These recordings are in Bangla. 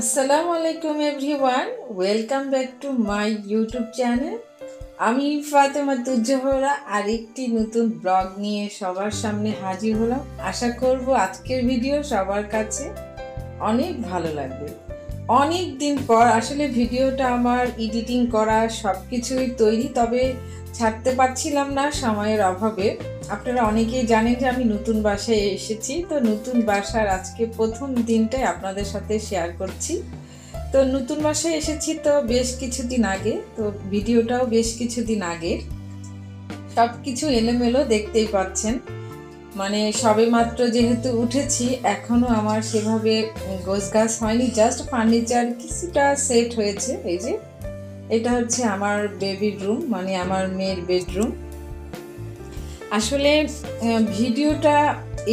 আসসালামু আলাইকুম everyone, welcome back to my YouTube channel. আমি ফাতেমা তুজ্জোহরা, আরেকটি নতুন ব্লগ নিয়ে সবার সামনে হাজির হলাম। আশা করব আজকের ভিডিও সবার কাছে অনেক ভালো লাগবে। অনেক দিন পর আসলে ভিডিওটা আমার এডিটিং করা সব কিছুই তৈরি, তবে ছাড়তে পারছিলাম না সময়ের অভাবে। আপনারা অনেকেই জানেন যে আমি নতুন বাসায় এসেছি, তো নতুন বাসার আজকে প্রথম দিনটাই আপনাদের সাথে শেয়ার করছি। তো নতুন বাসায় এসেছি তো বেশ কিছুদিন আগে, তো ভিডিওটাও বেশ কিছুদিন আগে সব কিছু এলোমেলো দেখতেই পাচ্ছেন। মানে সবে মাত্র যেহেতু উঠেছি এখনও আমার সেভাবে গোছগাছ হয়নি জাস্ট ফার্নিচার কিছুটা সেট হয়েছে, এই যে। এটা হচ্ছে আমার বেবির রুম মানে আমার মেয়ের বেডরুম আসলে ভিডিওটা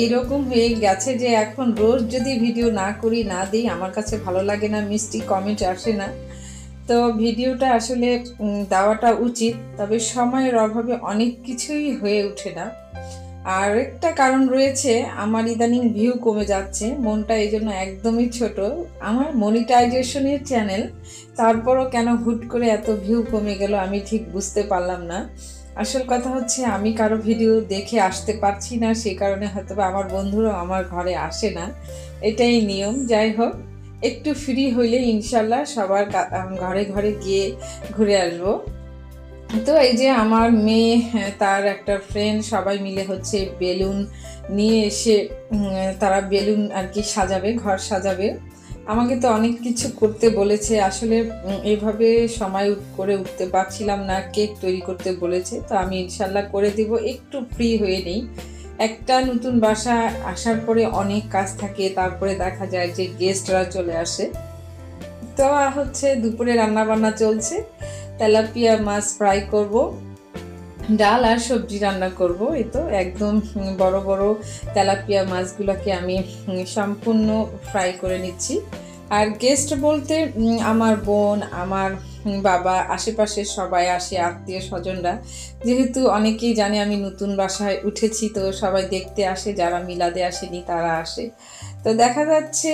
এরকম হয়ে গেছে যে এখন রোজ যদি ভিডিও না করি, না দিই, আমার কাছে ভালো লাগে না, মিষ্টি কমেন্ট আসে না। তো ভিডিওটা আসলে দেওয়াটা উচিত, তবে সময়ের অভাবে অনেক কিছুই হয়ে ওঠে না। আর একটা কারণ রয়েছে, আমার ইদানিং ভিউ কমে যাচ্ছে, মনটা এই জন্য একদমই ছোট। আমার মনিটাইজেশনের চ্যানেল তারপরও কেন হুট করে এত ভিউ কমে গেল আমি ঠিক বুঝতে পারলাম না। আসল কথা হচ্ছে, আমি কারও ভিডিও দেখে আসতে পারছি না, সে কারণে হয়তো আমার বন্ধুরাও আমার ঘরে আসে না। এটাই নিয়ম, যাই হোক, একটু ফ্রি হইলে ইনশাল্লাহ সবার ঘরে ঘরে গিয়ে ঘুরে আসব। তো এই যে আমার মেয়ে তার একটা ফ্রেন্ড সবাই মিলে হচ্ছে বেলুন নিয়ে এসে তারা বেলুন আর কি সাজাবে, ঘর সাজাবে। আমাকে তো অনেক কিছু করতে বলেছে, আসলে এভাবে সময় করে উঠতে পারছিলাম না, কেক তৈরি করতে বলেছে। তো আমি ইনশাল্লাহ করে দিব, একটু ফ্রি হয়ে নেই। একটা নতুন বাসা আসার পরে অনেক কাজ থাকে, তারপরে দেখা যায় যে গেস্টরা চলে আসে। তো হচ্ছে দুপুরে রান্না বান্না চলছে। তেলাপিয়া মাছ ফ্রাই করব, ডাল আর সবজি রান্না করব। এই তো একদম বড় বড় তেলাপিয়া মাছগুলোকে আমি সম্পূর্ণ ফ্রাই করে নিচ্ছি। আর গেস্ট বলতে আমার বোন, আমার বাবা আশেপাশের সবাই আসে, আত্মীয় স্বজনরা। যেহেতু অনেকেই জানে আমি নতুন বাসায় উঠেছি, তো সবাই দেখতে আসে, যারা মিলাদে আসেনি তারা আসে। তো দেখা যাচ্ছে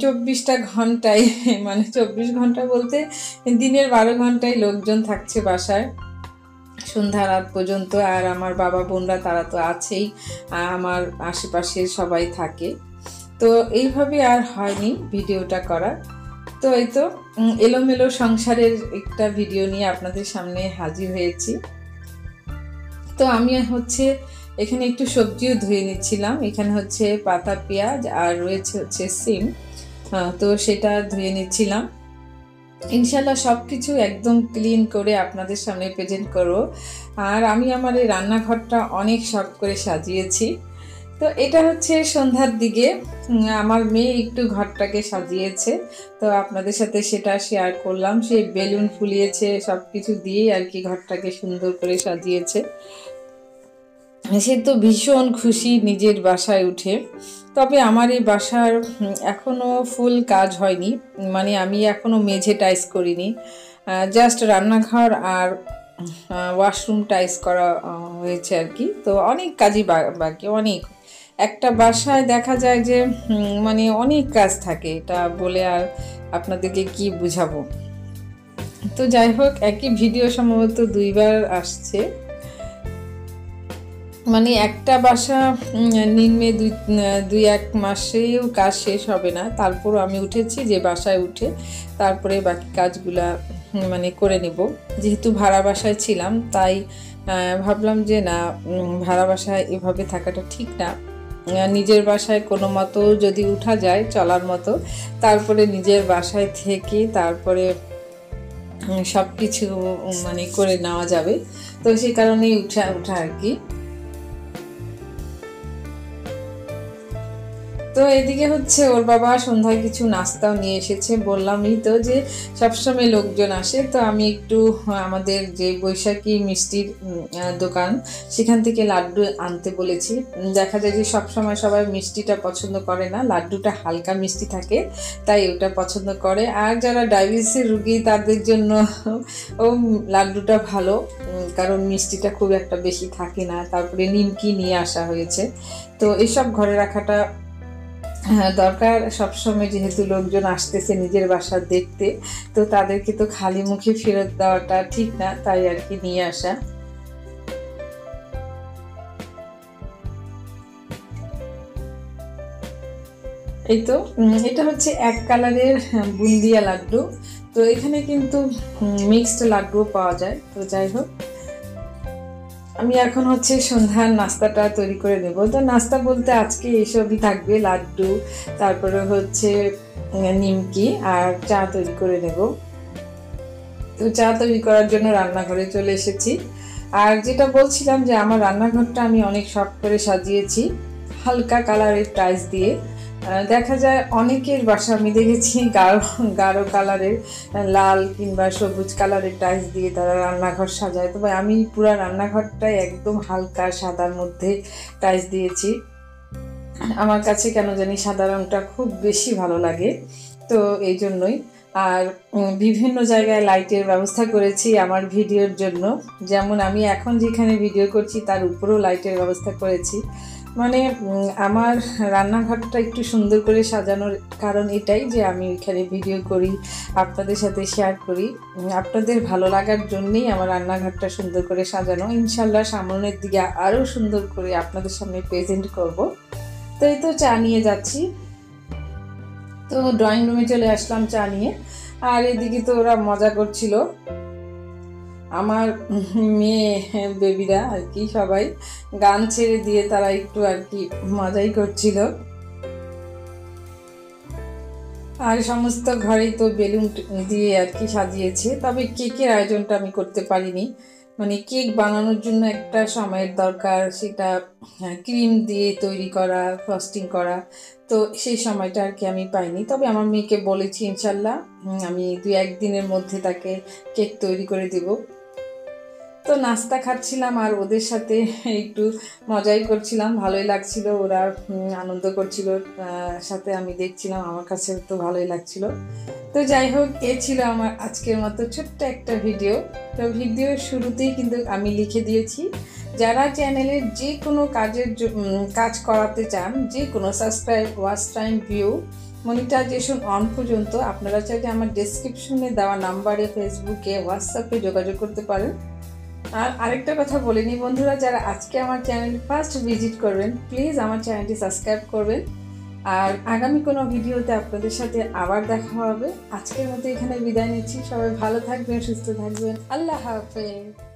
চব্বিশটা ঘন্টায় মানে চব্বিশ ঘণ্টা বলতে দিনের বারো ঘন্টায় লোকজন থাকছে বাসায়। সন্ধ্যা রাত পর্যন্ত, আর আমার বাবা বোনরা তারা তো আছেই আমার আশেপাশে সবাই থাকে। তো এইভাবে আর হয়নি ভিডিওটা করা। তো এই তো এলোমেলো সংসারের একটা ভিডিও নিয়ে আপনাদের সামনে হাজির হয়েছি। তো আমি হচ্ছে এখানে একটু সবজিও ধুয়ে নিচ্ছিলাম। এখানে হচ্ছে পাতা, পেঁয়াজ আর রয়েছে হচ্ছে সিম। তো সেটা ধুয়ে নিচ্ছিলাম। ইনশাল্লাহ সব কিছু একদম ক্লিন করে আপনাদের সামনে প্রেজেন্ট করো আর আমি আমার এই রান্নাঘরটা অনেক শখ করে সাজিয়েছি। তো এটা হচ্ছে সন্ধ্যার দিকে। আমার মেয়ে একটু ঘরটাকে সাজিয়েছে। তো আপনাদের সাথে সেটা শেয়ার করলাম। সে বেলুন ফুলিয়েছে সব কিছু দিয়েই আর কি ঘরটাকে সুন্দর করে সাজিয়েছে। সে তো ভীষণ খুশি নিজের বাসায় উঠে। তবে আমার এই বাসার এখনও ফুল কাজ হয়নি। মানে আমি এখনও মেঝে টাইস করিনি। জাস্ট রান্নাঘর আর ওয়াশরুম টাইস করা হয়েছে আর কি। তো অনেক কাজই বাকি, অনেক। একটা বাসায় দেখা যায় যে মানে অনেক কাজ থাকে। এটা বলে আর আপনাদেরকে কি বুঝাবো? তো যাই হোক, একই ভিডিও সম্ভবত দুইবার আসছে। মানে একটা বাসা নিম্নে দুই দুই এক মাসেও কাজ শেষ হবে না। তারপরও আমি উঠেছি যে বাসায় উঠে তারপরে বাকি কাজগুলা মানে করে নেব। যেহেতু ভাড়া বাসায় ছিলাম, তাই ভাবলাম যে না ভাড়া বাসায় এভাবে থাকাটা ঠিক না। নিজের বাসায় কোনো মতো যদি উঠা যায় চলার মতো, তারপরে নিজের বাসায় থেকে তারপরে সব কিছু মানে করে নেওয়া যাবে। তো সেই কারণেই উঠা উঠা আর কি। তো এদিকে হচ্ছে ওর বাবা সন্ধ্যায় কিছু নাস্তাও নিয়ে এসেছে। বললামই তো যে সবসময় লোকজন আসে, তো আমি একটু আমাদের যে বৈশাখী মিষ্টির দোকান, সেখান থেকে লাড্ডু আনতে বলেছি। দেখা যায় যে সবসময় সবাই মিষ্টিটা পছন্দ করে না, লাড্ডুটা হালকা মিষ্টি থাকে, তাই ওটা পছন্দ করে। আর যারা ডায়াবেটিসের রুগী, তাদের জন্য ও লাড্ডুটা ভালো কারণ মিষ্টিটা খুব একটা বেশি থাকে না। তারপরে নিমকি নিয়ে আসা হয়েছে। তো এসব ঘরে রাখাটা দরকার সবসময় যেহেতু লোকজন আসতেছে নিজের বাসা দেখতে তো তাদেরকে তো খালি মুখে ফেরত দেওয়াটা ঠিক না তাই আর কি নিয়ে আসা। এই তো এটা হচ্ছে এক কালারের হ্যাঁ, বুন্দিয়া লাড্ডু। তো এখানে কিন্তু মিক্সড লাড্ডুও পাওয়া যায় তো যাই হোক। আমি এখন হচ্ছে সন্ধ্যার নাস্তাটা তৈরি করে নেব তো নাস্তা বলতে আজকে এইসবই থাকবে, লাড্ডু, তারপরে হচ্ছে নিমকি আর চা তৈরি করে নেব তো চা তৈরি করার জন্য রান্নাঘরে চলে এসেছি। আর যেটা বলছিলাম যে আমার রান্নাঘরটা আমি অনেক শখ করে সাজিয়েছি, হালকা কালারের টাইলস দিয়ে। দেখা যায় অনেকের বাসা আমি দেখেছি গাঢ় গাঢ় কালারের, লাল কিংবা সবুজ কালারের টাইলস দিয়ে তারা রান্নাঘর সাজায়। তবে আমি পুরো রান্নাঘরটাই একদম হালকা সাদার মধ্যে টাইলস দিয়েছি। আমার কাছে কেন জানি সাদা রঙটা খুব বেশি ভালো লাগে, তো এই জন্যই। আর বিভিন্ন জায়গায় লাইটের ব্যবস্থা করেছি আমার ভিডিওর জন্য। যেমন আমি এখন যেখানে ভিডিও করছি, তার উপরেও লাইটের ব্যবস্থা করেছি। মানে আমার রান্নাঘরটা একটু সুন্দর করে সাজানোর কারণ এটাই যে আমি এখানে ভিডিও করি, আপনাদের সাথে শেয়ার করি। আপনাদের ভালো লাগার জন্যেই আমার রান্নাঘরটা সুন্দর করে সাজানো। ইনশাল্লাহ সামনের দিকে আরও সুন্দর করে আপনাদের সামনে প্রেজেন্ট করব। তো এই তো চা নিয়ে যাচ্ছি। তো ড্রয়িং রুমে চলে আসলাম চা নিয়ে। আর এদিকে তো ওরা মজা করছিল। আমার মেয়ে, বেবিরা আর কি সবাই গান ছেড়ে দিয়ে তারা একটু আর কি মজাই করছিল। আর সমস্ত ঘরেই তো বেলুন দিয়ে আর কি সাজিয়েছে। তবে কেকের আয়োজনটা আমি করতে পারিনি। মানে কেক বানানোর জন্য একটা সময়ের দরকার, সেটা ক্রিম দিয়ে তৈরি করা ফ্রস্টিং করা, তো সেই সময়টা আর কি আমি পাইনি। তবে আমার মেয়েকে বলেছি, ইনশাল্লাহ আমি দু একদিনের মধ্যে তাকে কেক তৈরি করে দেব। তো নাস্তা খাচ্ছিলাম আর ওদের সাথে একটু মজাই করছিলাম, ভালোই লাগছিল। ওরা আনন্দ করছিল সাথে আমি দেখছিলাম, আমার কাছে তো ভালোই লাগছিল। তো যাই হোক, এ ছিল আমার আজকের মতো ছোট্ট একটা ভিডিও। তো ভিডিওর শুরুতেই কিন্তু আমি লিখে দিয়েছি, যারা চ্যানেলে যে কোনো কাজের কাজ করাতে চান, যে কোনো subscribe watch time view monetisation on পর্যন্ত, আপনারা চাইলে আমার ডেসক্রিপশনে দেওয়া নাম্বারে ফেসবুকে হোয়াটসঅ্যাপে যোগাযোগ করতে পারেন। আর আরেকটা কথা বলে নিই বন্ধুরা, যারা আজকে আমার চ্যানেল ফার্স্ট ভিজিট করবেন প্লিজ আমার চ্যানেলটি সাবস্ক্রাইব করবেন। আর আগামী কোনো ভিডিওতে আপনাদের সাথে আবার দেখা হবে। আজকের মতো এখানে বিদায় নিচ্ছি। সবাই ভালো থাকবেন, সুস্থ থাকবেন। আল্লাহ হাফেজ।